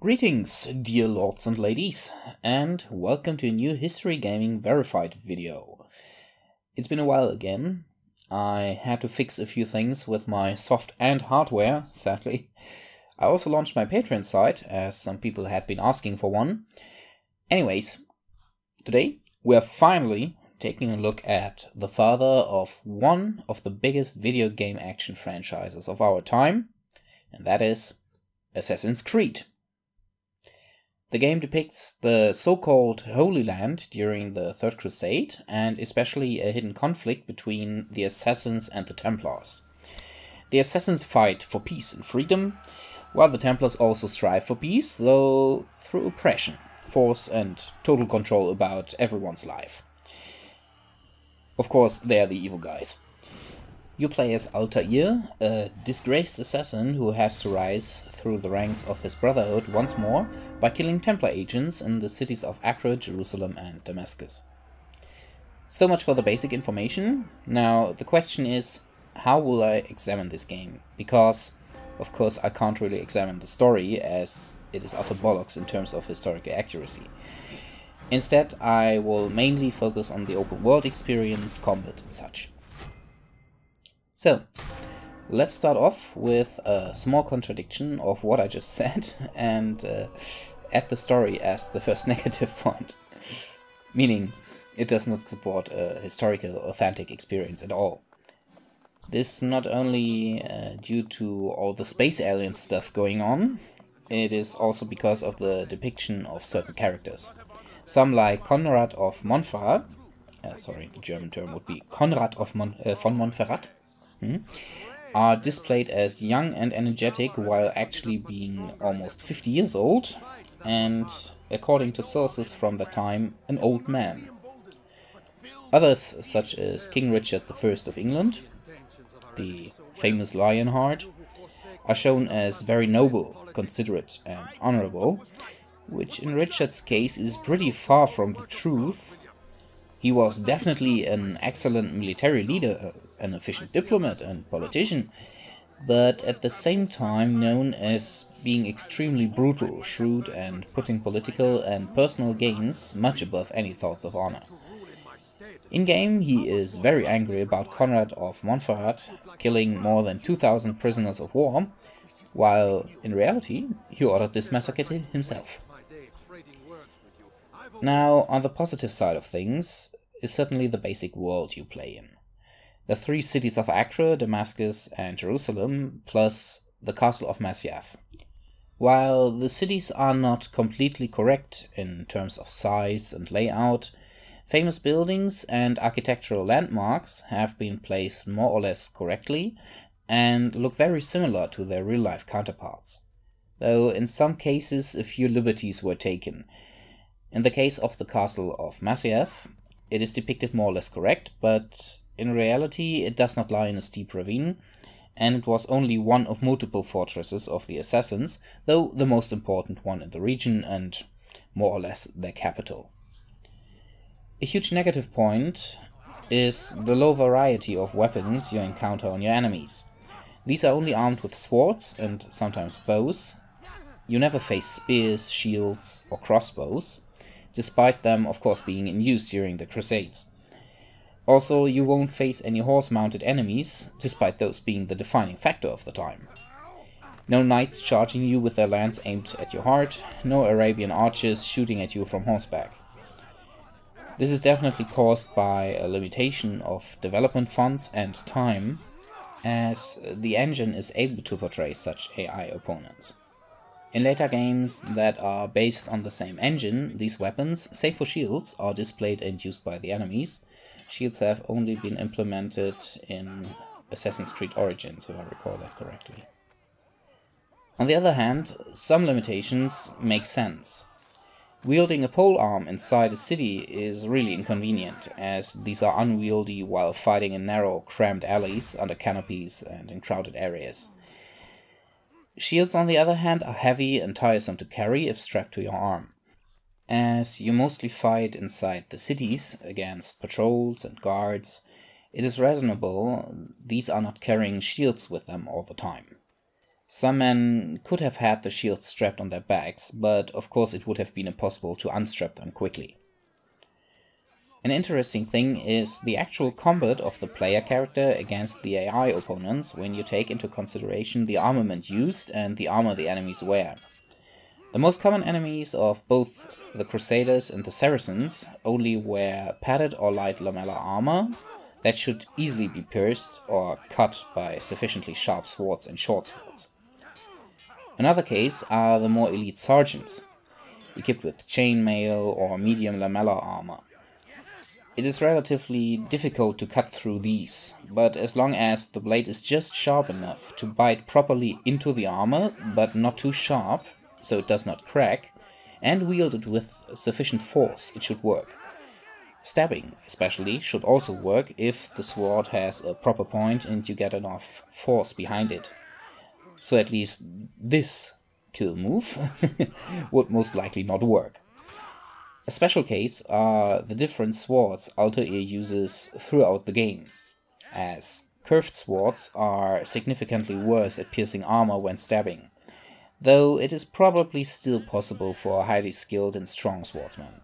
Greetings, dear lords and ladies, and welcome to a new History Gaming Verified video. It's been a while again. I had to fix a few things with my soft and hardware, sadly. I also launched my Patreon site, as some people had been asking for one. Anyways, today we're finally taking a look at the father of one of the biggest video game action franchises of our time, and that is Assassin's Creed. The game depicts the so-called Holy Land during the Third Crusade, and especially a hidden conflict between the Assassins and the Templars. The Assassins fight for peace and freedom, while the Templars also strive for peace, though through oppression, force and total control about everyone's life. Of course, they are the evil guys. You play as Altair, a disgraced assassin who has to rise through the ranks of his brotherhood once more by killing Templar agents in the cities of Acre, Jerusalem and Damascus. So much for the basic information. Now the question is, how will I examine this game? Because, of course, I can't really examine the story as it is utter bollocks in terms of historical accuracy. Instead, I will mainly focus on the open world experience, combat and such. So, let's start off with a small contradiction of what I just said and uh, add the story as the first negative point. Meaning, it does not support a historical, authentic experience at all. This not only uh, due to all the space alien stuff going on, it is also because of the depiction of certain characters. Some like Konrad of Montferrat, uh, sorry, the German term would be Conrad of Mon uh, von Montferrat, are displayed as young and energetic while actually being almost 50 years old and, according to sources from the time, an old man. Others, such as King Richard I of England, the famous Lionheart, are shown as very noble, considerate and honorable, which in Richard's case is pretty far from the truth. He was definitely an excellent military leader, an efficient diplomat and politician, but at the same time known as being extremely brutal, shrewd, and putting political and personal gains much above any thoughts of honor. In-game, he is very angry about Conrad of Montferrat killing more than 2,000 prisoners of war, while in reality, he ordered this massacre himself. Now, on the positive side of things, is certainly the basic world you play in the three cities of Acre, Damascus, and Jerusalem, plus the castle of Masyaf. While the cities are not completely correct in terms of size and layout, famous buildings and architectural landmarks have been placed more or less correctly and look very similar to their real life counterparts. Though in some cases a few liberties were taken. In the case of the castle of Masyaf, it is depicted more or less correct, but in reality, it does not lie in a steep ravine, and it was only one of multiple fortresses of the Assassins, though the most important one in the region and more or less their capital. A huge negative point is the low variety of weapons you encounter on your enemies. These are only armed with swords and sometimes bows. You never face spears, shields or crossbows, despite them of course being in use during the Crusades. Also, you won't face any horse-mounted enemies, despite those being the defining factor of the time. No knights charging you with their lance aimed at your heart, no Arabian archers shooting at you from horseback. This is definitely caused by a limitation of development funds and time, as the engine is able to portray such AI opponents. In later games that are based on the same engine, these weapons, save for shields, are displayed and used by the enemies, shields have only been implemented in Assassin's Creed Origins, if I recall that correctly. On the other hand, some limitations make sense. Wielding a pole arm inside a city is really inconvenient, as these are unwieldy while fighting in narrow, cramped alleys, under canopies, and in crowded areas. Shields, on the other hand, are heavy and tiresome to carry if strapped to your arm. As you mostly fight inside the cities against patrols and guards, it is reasonable these are not carrying shields with them all the time. Some men could have had the shields strapped on their backs, but of course it would have been impossible to unstrap them quickly. An interesting thing is the actual combat of the player character against the AI opponents when you take into consideration the armament used and the armor the enemies wear. The most common enemies of both the Crusaders and the Saracens only wear padded or light lamellar armor that should easily be pierced or cut by sufficiently sharp swords and short swords. Another case are the more elite sergeants, equipped with chainmail or medium lamellar armor. It is relatively difficult to cut through these, but as long as the blade is just sharp enough to bite properly into the armor, but not too sharp, so it does not crack, and wielded with sufficient force, it should work. Stabbing, especially, should also work if the sword has a proper point and you get enough force behind it. So at least this kill move would most likely not work. A special case are the different swords Alter Altair uses throughout the game, as curved swords are significantly worse at piercing armor when stabbing, though it is probably still possible for a highly skilled and strong swordsman.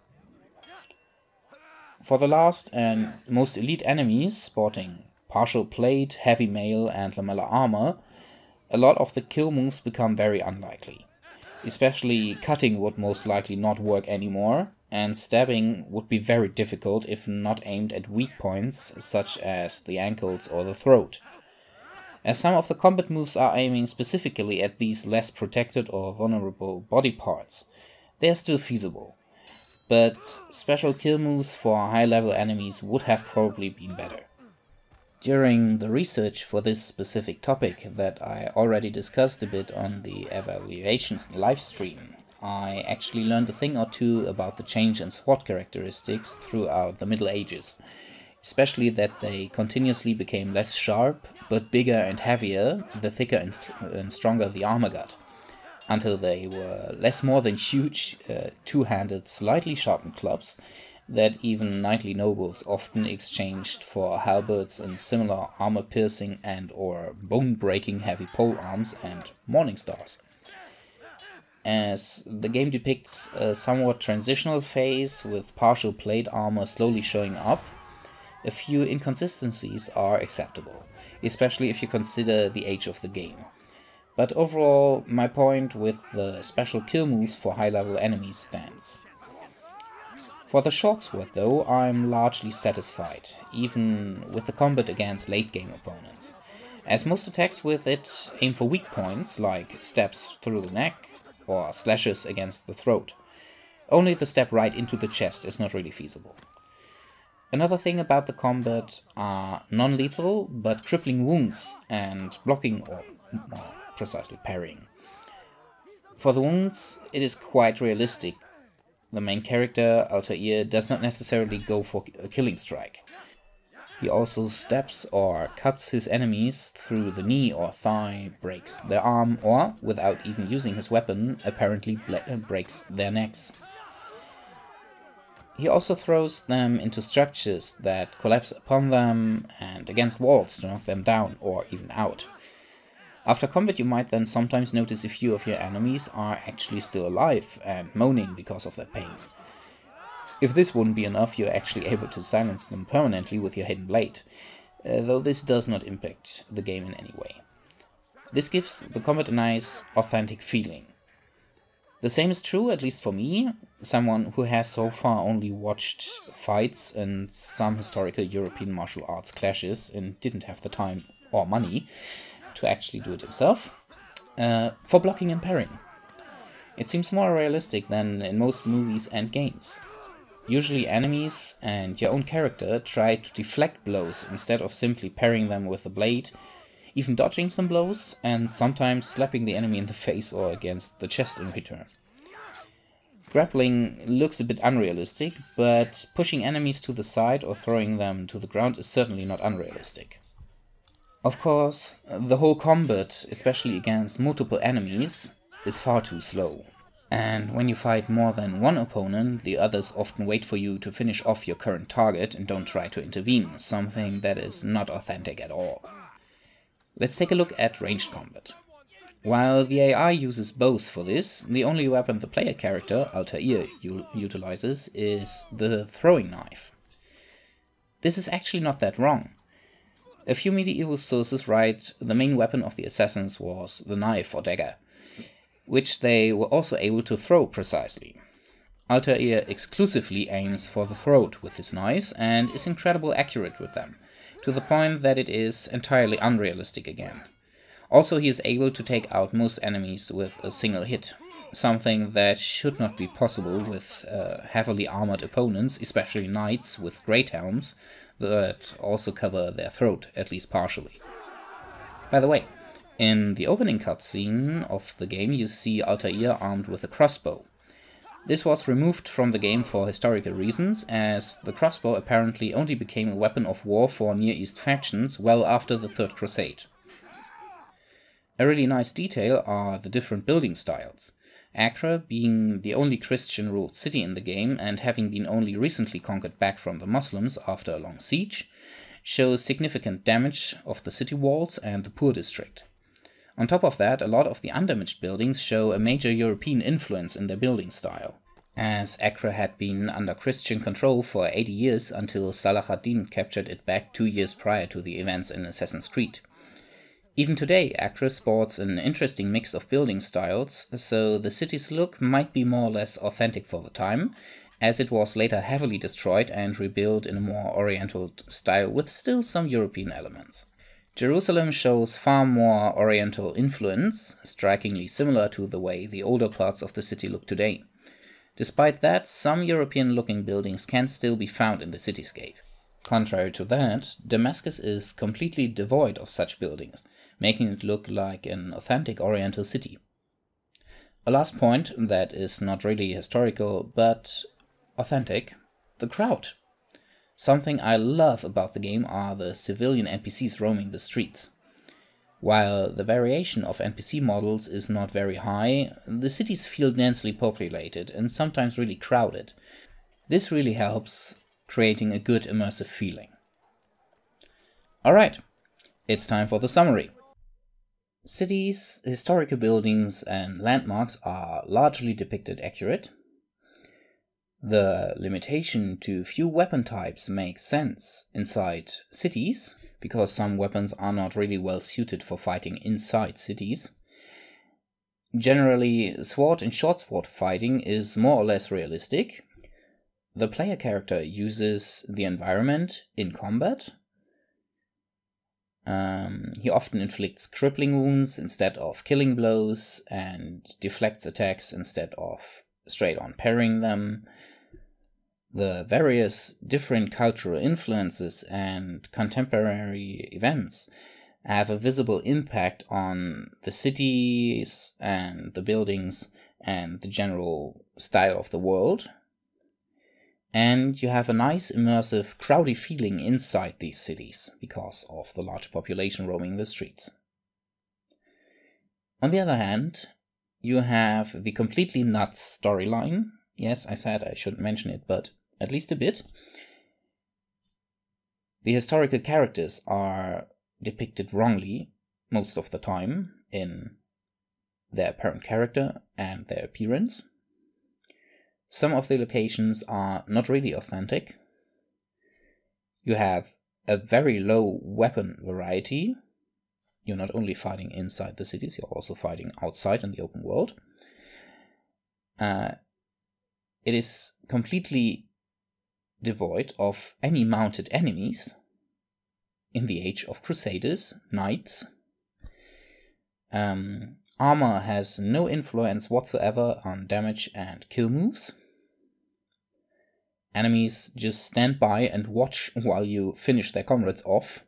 For the last and most elite enemies sporting partial plate, heavy mail, and lamellar armor, a lot of the kill moves become very unlikely. Especially cutting would most likely not work anymore, and stabbing would be very difficult if not aimed at weak points such as the ankles or the throat. As some of the combat moves are aiming specifically at these less protected or vulnerable body parts, they are still feasible. But special kill moves for high level enemies would have probably been better. During the research for this specific topic that I already discussed a bit on the evaluations live stream, I actually learned a thing or two about the change in SWAT characteristics throughout the Middle Ages, especially that they continuously became less sharp, but bigger and heavier the thicker and, and stronger the armor got, until they were less more than huge, uh, two-handed, slightly sharpened clubs that even knightly nobles often exchanged for halberds and similar armor-piercing and or bone-breaking heavy pole arms and morning stars. As the game depicts a somewhat transitional phase with partial plate armor slowly showing up, a few inconsistencies are acceptable, especially if you consider the age of the game. But overall, my point with the special kill moves for high level enemies stands. For the short sword though, I'm largely satisfied, even with the combat against late game opponents, as most attacks with it aim for weak points, like stabs through the neck or slashes against the throat. Only the stab right into the chest is not really feasible. Another thing about the combat are non-lethal but crippling wounds and blocking or more precisely parrying. For the wounds, it is quite realistic the main character, Altair, does not necessarily go for a killing strike. He also stabs or cuts his enemies through the knee or thigh, breaks their arm, or, without even using his weapon, apparently breaks their necks. He also throws them into structures that collapse upon them and against walls to knock them down or even out. After combat you might then sometimes notice a few of your enemies are actually still alive and moaning because of their pain. If this wouldn't be enough, you're actually able to silence them permanently with your hidden blade, uh, though this does not impact the game in any way. This gives the combat a nice, authentic feeling. The same is true, at least for me, someone who has so far only watched fights and some historical European martial arts clashes and didn't have the time or money to actually do it himself, uh, for blocking and parrying. It seems more realistic than in most movies and games. Usually enemies and your own character try to deflect blows instead of simply parrying them with a blade, even dodging some blows, and sometimes slapping the enemy in the face or against the chest in return. Grappling looks a bit unrealistic, but pushing enemies to the side or throwing them to the ground is certainly not unrealistic. Of course, the whole combat, especially against multiple enemies, is far too slow. And when you fight more than one opponent, the others often wait for you to finish off your current target and don't try to intervene, something that is not authentic at all. Let's take a look at ranged combat. While the AI uses both for this, the only weapon the player character, Altair, utilizes is the throwing knife. This is actually not that wrong. A few medieval sources write the main weapon of the assassins was the knife or dagger, which they were also able to throw precisely. Altair exclusively aims for the throat with his knives and is incredibly accurate with them, to the point that it is entirely unrealistic again. Also, he is able to take out most enemies with a single hit, something that should not be possible with uh, heavily armored opponents, especially knights with great helms that also cover their throat, at least partially. By the way, in the opening cutscene of the game you see Altair armed with a crossbow. This was removed from the game for historical reasons, as the crossbow apparently only became a weapon of war for Near East factions well after the Third Crusade. A really nice detail are the different building styles. Acre, being the only Christian ruled city in the game and having been only recently conquered back from the Muslims after a long siege, shows significant damage of the city walls and the poor district. On top of that, a lot of the undamaged buildings show a major European influence in their building style, as Acre had been under Christian control for 80 years until Salah ad-Din captured it back two years prior to the events in Assassin's Creed. Even today, Acre sports an interesting mix of building styles, so the city's look might be more or less authentic for the time, as it was later heavily destroyed and rebuilt in a more oriental style with still some European elements. Jerusalem shows far more oriental influence, strikingly similar to the way the older parts of the city look today. Despite that, some European looking buildings can still be found in the cityscape. Contrary to that, Damascus is completely devoid of such buildings, making it look like an authentic Oriental city. A last point that is not really historical, but authentic the crowd. Something I love about the game are the civilian NPCs roaming the streets. While the variation of NPC models is not very high, the cities feel densely populated and sometimes really crowded. This really helps creating a good immersive feeling. Alright, it's time for the summary. Cities, historical buildings, and landmarks are largely depicted accurate. The limitation to few weapon types makes sense inside cities, because some weapons are not really well suited for fighting inside cities. Generally, sword and short sword fighting is more or less realistic. The player character uses the environment in combat, um, he often inflicts crippling wounds instead of killing blows and deflects attacks instead of straight on parrying them. The various different cultural influences and contemporary events have a visible impact on the cities and the buildings and the general style of the world and you have a nice immersive crowdy feeling inside these cities because of the large population roaming the streets. On the other hand, you have the completely nuts storyline. Yes, I said I shouldn't mention it, but at least a bit. The historical characters are depicted wrongly most of the time in their apparent character and their appearance. Some of the locations are not really authentic. You have a very low weapon variety. You're not only fighting inside the cities, you're also fighting outside in the open world. Uh, it is completely devoid of any mounted enemies in the age of Crusaders, knights. Um, armor has no influence whatsoever on damage and kill moves. Enemies just stand by and watch while you finish their comrades off.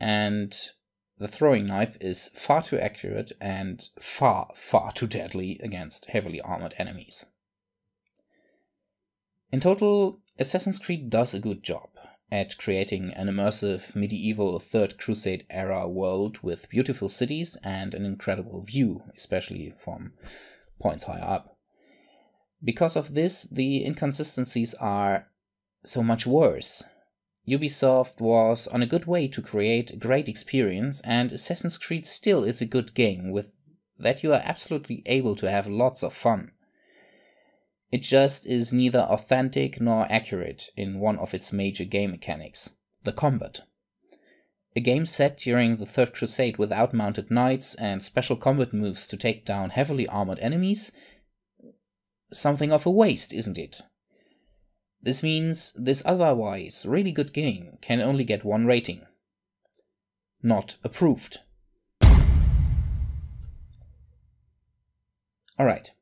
And the throwing knife is far too accurate and far, far too deadly against heavily armored enemies. In total, Assassin's Creed does a good job at creating an immersive medieval Third Crusade era world with beautiful cities and an incredible view, especially from points higher up. Because of this, the inconsistencies are so much worse. Ubisoft was on a good way to create a great experience, and Assassin's Creed still is a good game with that you are absolutely able to have lots of fun. It just is neither authentic nor accurate in one of its major game mechanics the combat. A game set during the Third Crusade without mounted knights and special combat moves to take down heavily armored enemies? Something of a waste, isn't it? This means this otherwise really good game can only get one rating. Not approved. Alright.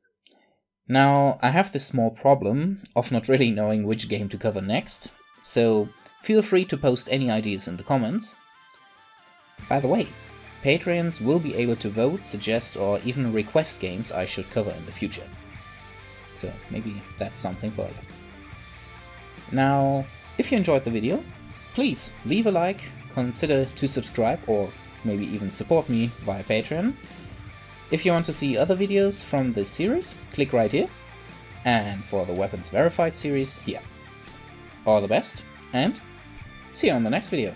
Now, I have this small problem of not really knowing which game to cover next, so feel free to post any ideas in the comments. By the way, Patreons will be able to vote, suggest, or even request games I should cover in the future. So maybe that's something for you. Now, if you enjoyed the video, please leave a like, consider to subscribe or maybe even support me via Patreon. If you want to see other videos from this series, click right here. And for the Weapons Verified series, here. All the best, and see you on the next video.